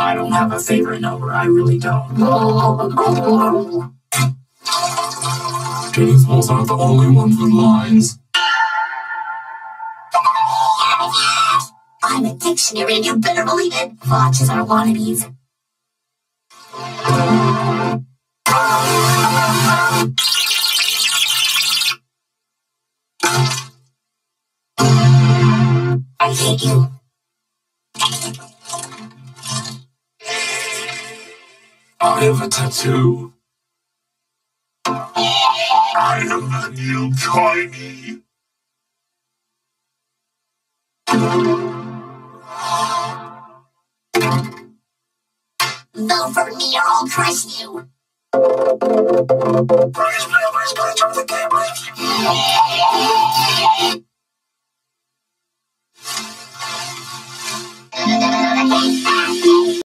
I don't have a favorite number, I really don't. Balls aren't the only ones with lines. I'm a dictionary and you better believe it. Watches are wannabes. I hate you. I have a tattoo. I am the new Tiny. Vote for me or I'll crush you. British Brothers, go to the game.